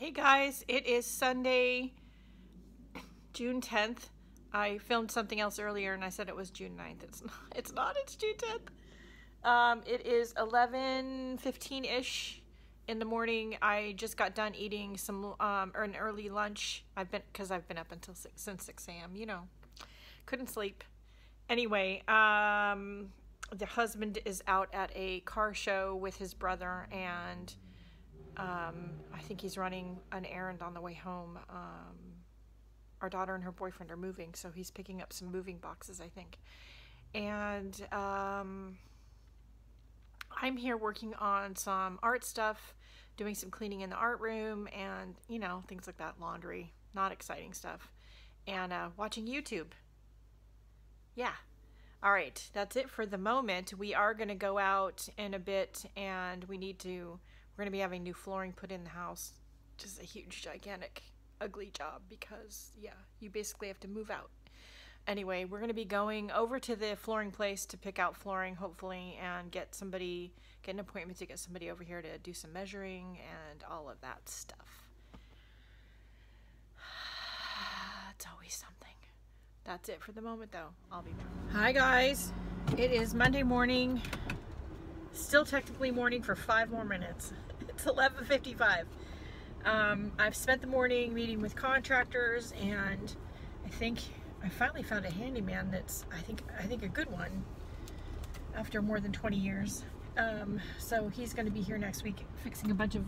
Hey guys, it is Sunday, June 10th. I filmed something else earlier and I said it was June 9th. It's not, it's not, it's June 10th. Um, it is 11.15ish in the morning. I just got done eating some, um, or an early lunch. I've been, cause I've been up until six, since 6 a.m., you know, couldn't sleep. Anyway, um, the husband is out at a car show with his brother and um, I think he's running an errand on the way home. Um, our daughter and her boyfriend are moving, so he's picking up some moving boxes, I think. And um, I'm here working on some art stuff, doing some cleaning in the art room, and you know, things like that laundry, not exciting stuff, and uh, watching YouTube. Yeah. All right, that's it for the moment. We are going to go out in a bit and we need to we're going to be having new flooring put in the house. Just a huge, gigantic, ugly job because, yeah, you basically have to move out. Anyway, we're going to be going over to the flooring place to pick out flooring, hopefully, and get somebody, get an appointment to get somebody over here to do some measuring and all of that stuff. it's always something. That's it for the moment, though. I'll be back. Hi, guys. It is Monday morning. Still technically morning for five more minutes. It's 11.55. Um, I've spent the morning meeting with contractors and I think I finally found a handyman that's, I think, I think a good one after more than 20 years. Um, so he's going to be here next week fixing a bunch of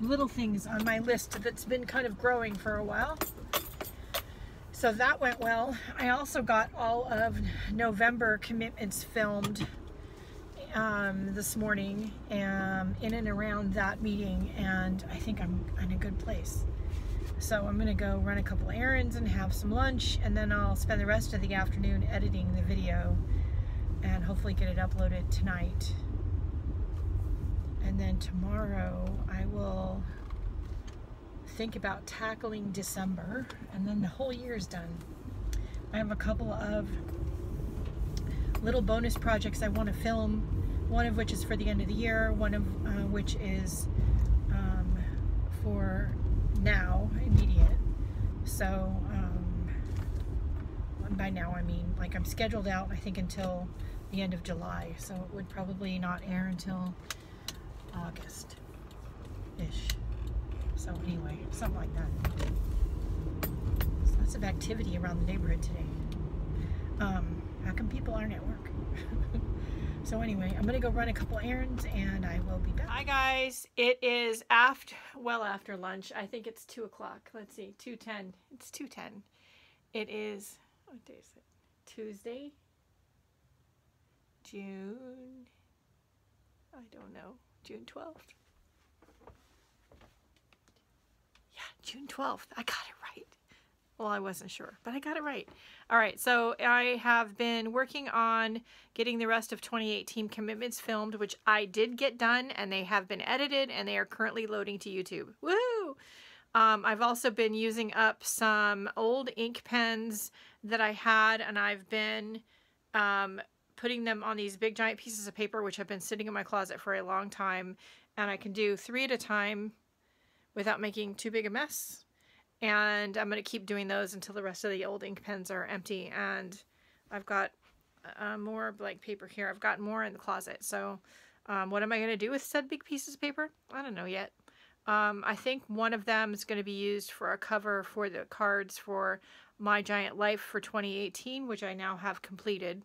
little things on my list that's been kind of growing for a while. So that went well. I also got all of November commitments filmed um, this morning um, in and around that meeting and I think I'm in a good place. So I'm gonna go run a couple errands and have some lunch and then I'll spend the rest of the afternoon editing the video and hopefully get it uploaded tonight. And then tomorrow I will think about tackling December and then the whole year is done. I have a couple of little bonus projects I want to film one of which is for the end of the year, one of uh, which is um, for now, immediate. So um, by now I mean like I'm scheduled out I think until the end of July, so it would probably not air until August-ish. So anyway, something like that. Lots of activity around the neighborhood today. Um, how come people aren't at work? So anyway, I'm gonna go run a couple errands and I will be back. Hi guys, it is after, well after lunch. I think it's two o'clock. Let's see, 2.10. It's 2.10. It is, what day is it? Tuesday, June, I don't know, June 12th. Yeah, June 12th. I got it right. Well, I wasn't sure, but I got it right. All right, so I have been working on getting the rest of 2018 commitments filmed, which I did get done, and they have been edited, and they are currently loading to YouTube. Woo! Um, I've also been using up some old ink pens that I had, and I've been um, putting them on these big giant pieces of paper, which have been sitting in my closet for a long time, and I can do three at a time without making too big a mess and I'm going to keep doing those until the rest of the old ink pens are empty and I've got uh, more blank paper here. I've got more in the closet. So um, what am I going to do with said big pieces of paper? I don't know yet. Um, I think one of them is going to be used for a cover for the cards for My Giant Life for 2018, which I now have completed.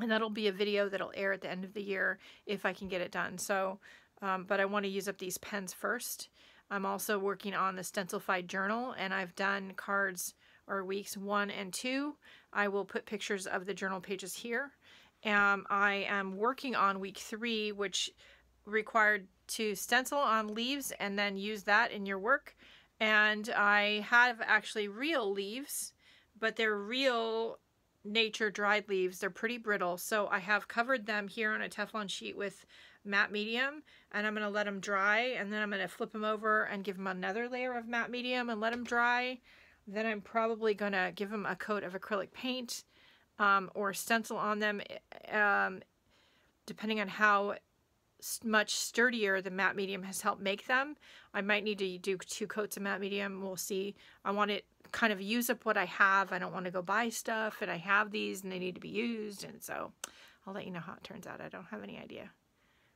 And that'll be a video that'll air at the end of the year if I can get it done. So, um, but I want to use up these pens first. I'm also working on the stencilified journal and I've done cards or weeks one and two. I will put pictures of the journal pages here. Um, I am working on week three, which required to stencil on leaves and then use that in your work. And I have actually real leaves, but they're real nature dried leaves. They're pretty brittle. So I have covered them here on a Teflon sheet with matte medium and I'm going to let them dry and then I'm going to flip them over and give them another layer of matte medium and let them dry. Then I'm probably going to give them a coat of acrylic paint um, or stencil on them um, depending on how much sturdier the matte medium has helped make them. I might need to do two coats of matte medium. We'll see. I want it kind of use up what I have. I don't want to go buy stuff and I have these and they need to be used. And so I'll let you know how it turns out. I don't have any idea.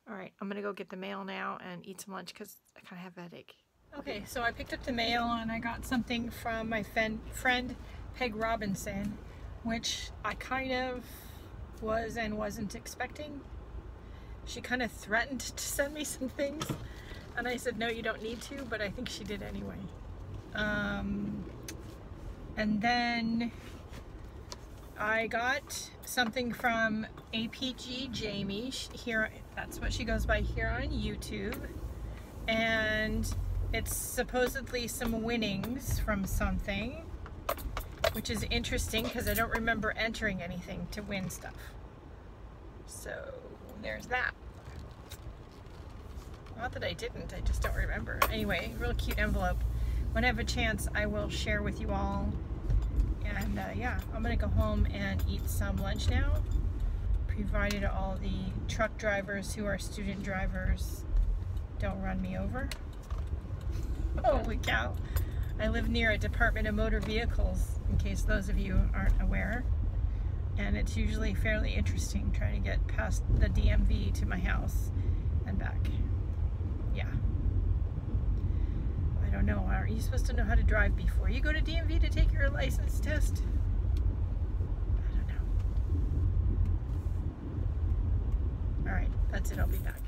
All right, I'm to go get the mail now and eat some lunch because I kind of have a headache. Okay, so I picked up the mail and I got something from my friend Peg Robinson, which I kind of was and wasn't expecting. She kind of threatened to send me some things and I said, no, you don't need to, but I think she did anyway. Um, and then I got something from APG Jamie here. That's what she goes by here on YouTube. And it's supposedly some winnings from something, which is interesting because I don't remember entering anything to win stuff. So there's that. Not that I didn't, I just don't remember. Anyway, real cute envelope. When I have a chance, I will share with you all. And uh, yeah, I'm gonna go home and eat some lunch now, provided all the truck drivers who are student drivers don't run me over. Holy cow. I live near a Department of Motor Vehicles, in case those of you aren't aware. And it's usually fairly interesting trying to get past the DMV to my house and back. Yeah. I don't you supposed to know how to drive before you go to DMV to take your license test? I don't know. Alright, that's it. I'll be back.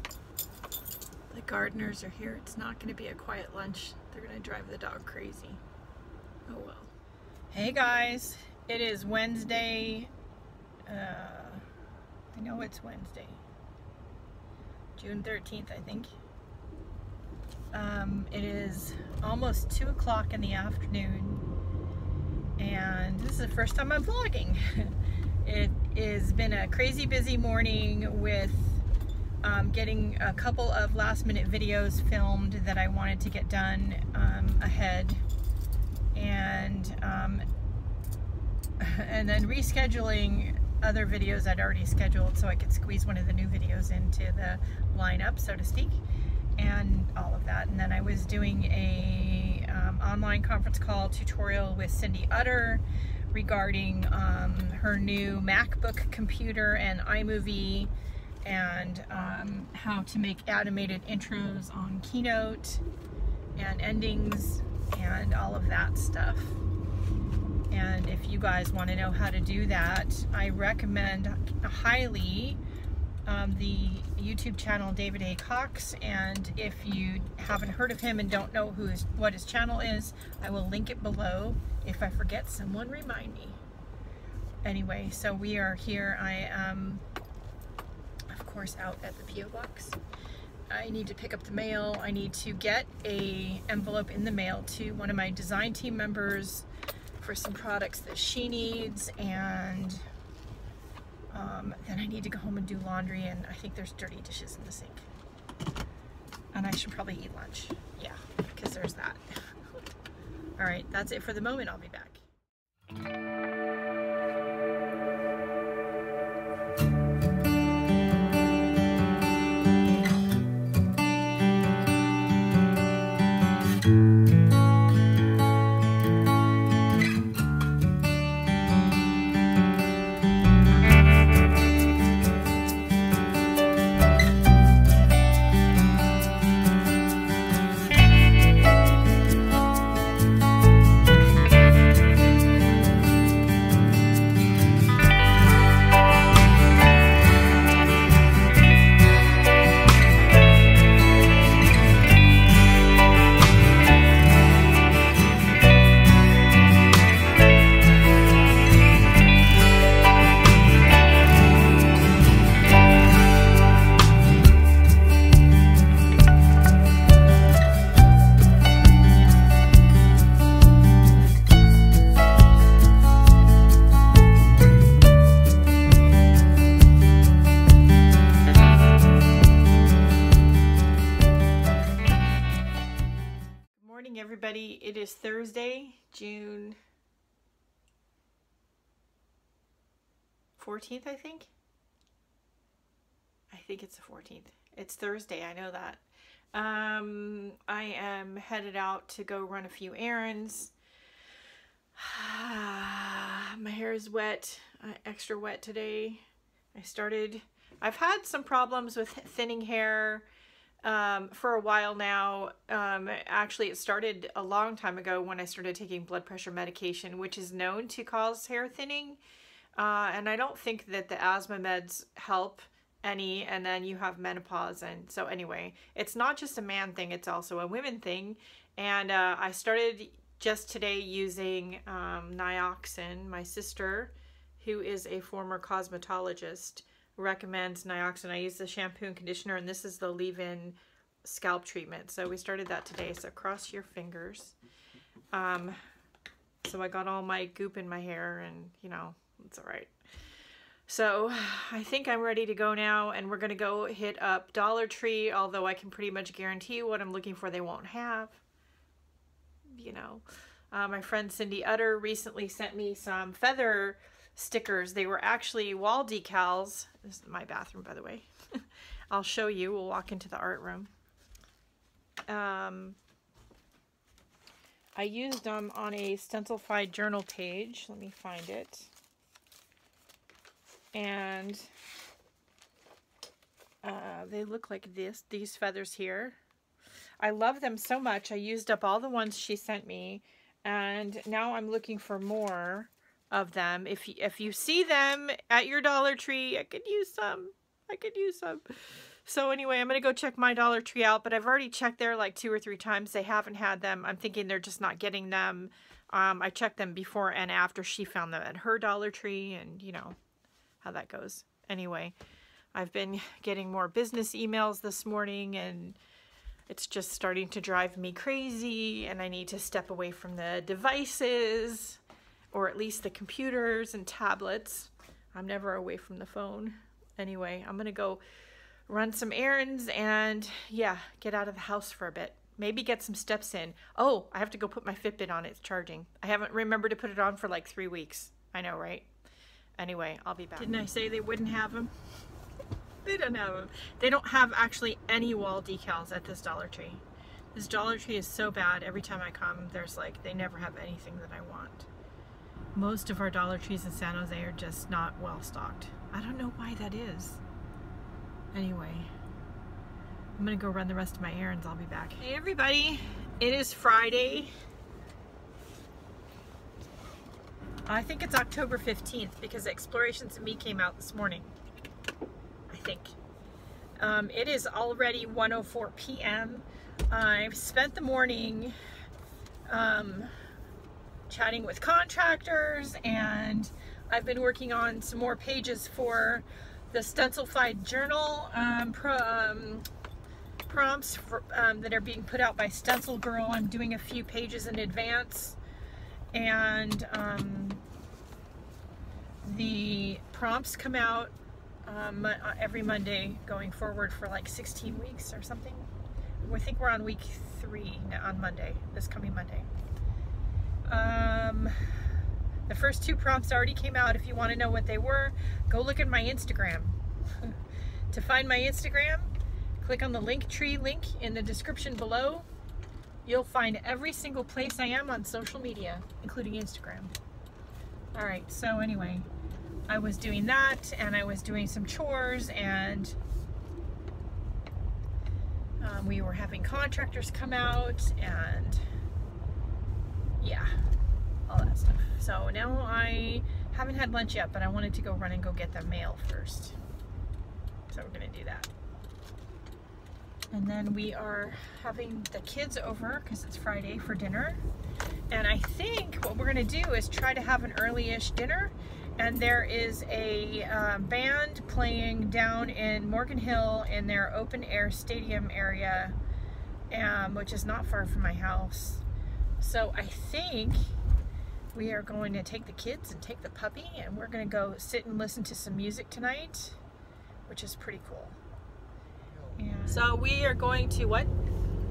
The gardeners are here. It's not going to be a quiet lunch. They're going to drive the dog crazy. Oh well. Hey guys, it is Wednesday. Uh, I know it's Wednesday. June 13th, I think. Um, it is almost 2 o'clock in the afternoon and this is the first time I'm vlogging. it has been a crazy busy morning with um, getting a couple of last minute videos filmed that I wanted to get done um, ahead and um, and then rescheduling other videos I'd already scheduled so I could squeeze one of the new videos into the lineup so to speak and all of that and then I was doing a um, online conference call tutorial with Cindy Utter regarding um, her new MacBook computer and iMovie and um, how to make animated intros on Keynote and endings and all of that stuff. And if you guys want to know how to do that, I recommend highly um, the YouTube channel David A. Cox. And if you haven't heard of him and don't know who his, what his channel is, I will link it below. If I forget, someone remind me. Anyway, so we are here. I am of course, out at the P.O. Box. I need to pick up the mail. I need to get a envelope in the mail to one of my design team members for some products that she needs and um, then I need to go home and do laundry and I think there's dirty dishes in the sink. And I should probably eat lunch. Yeah, because there's that. All right, that's it for the moment. I'll be back. Is Thursday, June 14th, I think. I think it's the 14th. It's Thursday, I know that. Um, I am headed out to go run a few errands. My hair is wet, uh, extra wet today. I started, I've had some problems with thinning hair um, for a while now. Um, actually, it started a long time ago when I started taking blood pressure medication, which is known to cause hair thinning. Uh, and I don't think that the asthma meds help any and then you have menopause and so anyway it's not just a man thing it's also a women thing and uh, i started just today using um, nioxin my sister who is a former cosmetologist recommends nioxin i use the shampoo and conditioner and this is the leave-in scalp treatment. So we started that today. So cross your fingers. Um, so i got all my goop in my hair and you know it's all right. So I think I'm ready to go now and we're going to go hit up Dollar Tree, although I can pretty much guarantee what I'm looking for they won't have. You know, uh, my friend Cindy Utter recently sent me some feather stickers. They were actually wall decals. This is my bathroom, by the way. I'll show you. We'll walk into the art room. Um, I used them on a stencilified journal page. Let me find it and uh, they look like this, these feathers here. I love them so much. I used up all the ones she sent me, and now I'm looking for more of them. If, if you see them at your Dollar Tree, I could use some. I could use some. So anyway, I'm going to go check my Dollar Tree out, but I've already checked there like two or three times. They haven't had them. I'm thinking they're just not getting them. Um, I checked them before and after she found them at her Dollar Tree, and you know, how that goes. Anyway, I've been getting more business emails this morning and it's just starting to drive me crazy and I need to step away from the devices or at least the computers and tablets. I'm never away from the phone. Anyway, I'm to go run some errands and yeah, get out of the house for a bit. Maybe get some steps in. Oh, I have to go put my Fitbit on. It's charging. I haven't remembered to put it on for like three weeks. I know, right? Anyway, I'll be back. Didn't I say they wouldn't have them? they don't have them. They don't have actually any wall decals at this Dollar Tree. This Dollar Tree is so bad. Every time I come, there's like, they never have anything that I want. Most of our Dollar Trees in San Jose are just not well stocked. I don't know why that is. Anyway, I'm gonna go run the rest of my errands. I'll be back. Hey everybody, it is Friday. I think it's October 15th because Explorations of Me came out this morning. I think. Um, it is already 1.04 p.m. I've spent the morning um, chatting with contractors and I've been working on some more pages for the stencilified journal um, pro, um, prompts for, um, that are being put out by Stencil Girl. I'm doing a few pages in advance and um, the prompts come out um, uh, every Monday going forward for like 16 weeks or something. I think we're on week three on Monday, this coming Monday. Um, the first two prompts already came out. If you want to know what they were, go look at my Instagram. to find my Instagram, click on the Linktree link in the description below. You'll find every single place I am on social media, including Instagram. All right, so anyway, I was doing that and I was doing some chores and um, we were having contractors come out and yeah, all that stuff. So now I haven't had lunch yet, but I wanted to go run and go get the mail first. So we're gonna do that. And then we are having the kids over because it's Friday for dinner. And I think what we're gonna do is try to have an early-ish dinner. And there is a uh, band playing down in Morgan Hill in their open air stadium area, um, which is not far from my house. So I think we are going to take the kids and take the puppy and we're gonna go sit and listen to some music tonight, which is pretty cool. So we are going to what?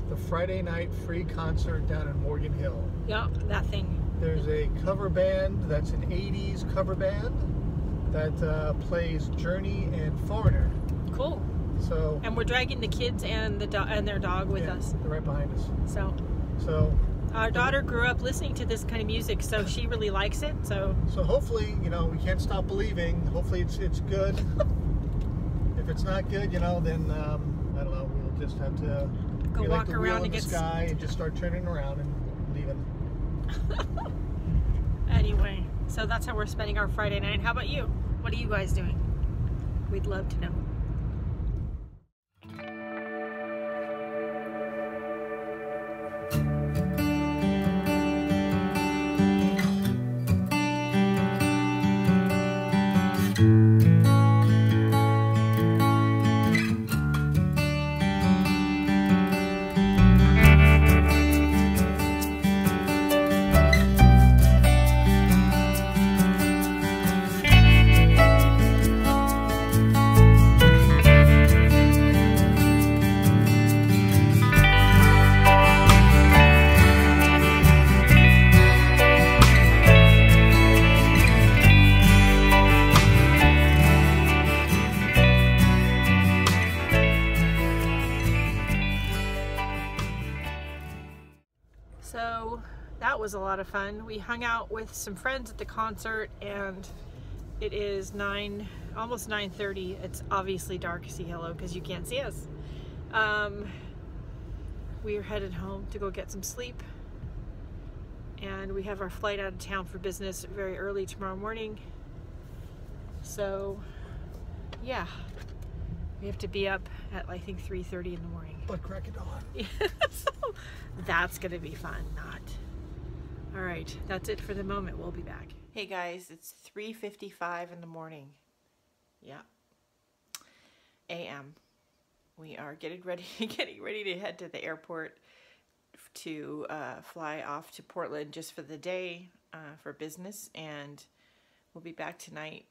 The Friday night free concert down in Morgan Hill. Yep, that thing. There's a cover band that's an 80s cover band that uh, plays Journey and Foreigner. Cool. So And we're dragging the kids and the do- and their dog with yeah, us. They're right behind us. So So our daughter grew up listening to this kind of music, so she really likes it. So so hopefully, you know, we can't stop believing. Hopefully, it's it's good. if it's not good, you know, then um, I don't know. We'll just have to Go walk like the around in and the sky and just start turning around and leaving. anyway, so that's how we're spending our Friday night. How about you? What are you guys doing? We'd love to know. Of fun. We hung out with some friends at the concert and it is 9 almost 9:30. It's obviously dark see hello because you can't see us. Um, we are headed home to go get some sleep. And we have our flight out of town for business very early tomorrow morning. So, yeah. We have to be up at I think 3:30 in the morning. But crack it on. so that's gonna be fun, not. All right, that's it for the moment. We'll be back. Hey guys, it's 3:55 in the morning. Yeah. AM. We are getting ready, getting ready to head to the airport to uh, fly off to Portland just for the day uh, for business, and we'll be back tonight.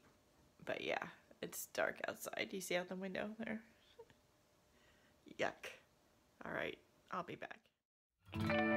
But yeah, it's dark outside. Do you see out the window there? Yuck. All right, I'll be back.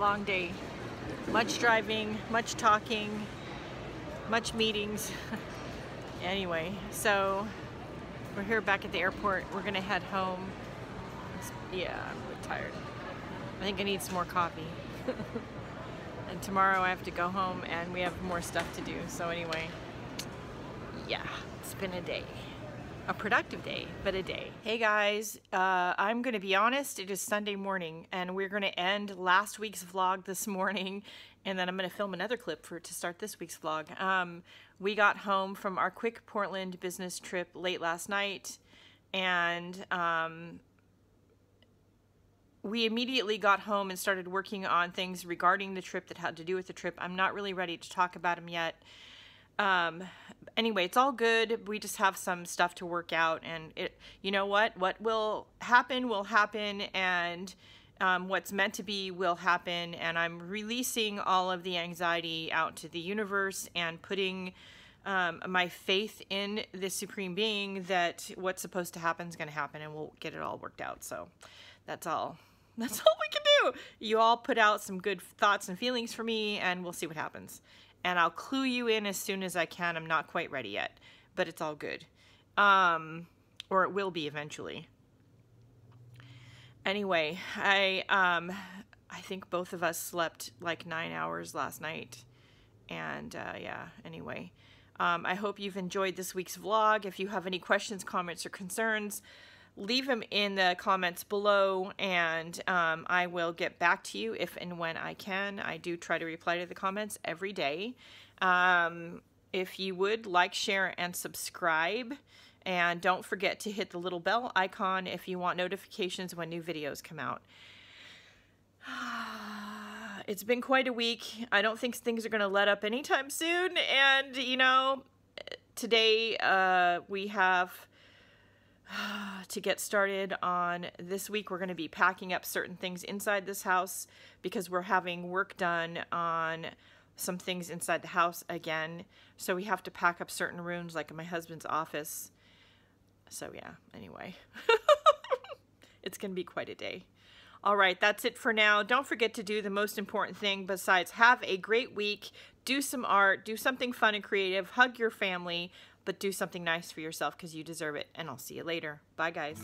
Long day. Much driving, much talking, much meetings. anyway, so we're here back at the airport. We're gonna head home. It's- yeah, I'm really tired. I think I need some more coffee. and tomorrow I have to go home and we have more stuff to do. So anyway, yeah, it's been a day. A productive day, but a day. Hey guys, uh, I'm gonna be honest, it is Sunday morning and we're gonna end last week's vlog this morning and then I'm gonna film another clip for to start this week's vlog. Um, we got home from our quick Portland business trip late last night and um, we immediately got home and started working on things regarding the trip that had to do with the trip. I'm not really ready to talk about them yet. Um, anyway, it's all good. We just have some stuff to work out, and it, you know what? What will happen will happen, and um, what's meant to be will happen. And I'm releasing all of the anxiety out to the universe and putting um, my faith in the supreme being that what's supposed to happen is going to happen, and we'll get it all worked out. So that's all. That's all we can do. You all put out some good thoughts and feelings for me, and we'll see what happens. And I'll clue you in as soon as I can. I'm not quite ready yet, but it's all good. Um, or it will be eventually. Anyway, I um, I think both of us slept like nine hours last night, and uh, yeah. Anyway, um, I hope you've enjoyed this week's vlog. If you have any questions, comments, or concerns, leave them in the comments below and um, I will get back to you if and when I can. I do try to reply to the comments every day. Um, if you would like, share, and subscribe. And don't forget to hit the little bell icon if you want notifications when new videos come out. it's been quite a week. I don't think things are going to let up anytime soon. And, you know, today uh, we have to get started on this week. We're going to be packing up certain things inside this house because we're having work done on some things inside the house again. So we have to pack up certain rooms, like in my husband's office. So, yeah, anyway, it's going to be quite a day. All right, that's it for now. Don't forget to do the most important thing besides have a great week, do some art, do something fun and creative, hug your family, but do something nice for yourself because you deserve it. And I'll see you later. Bye, guys.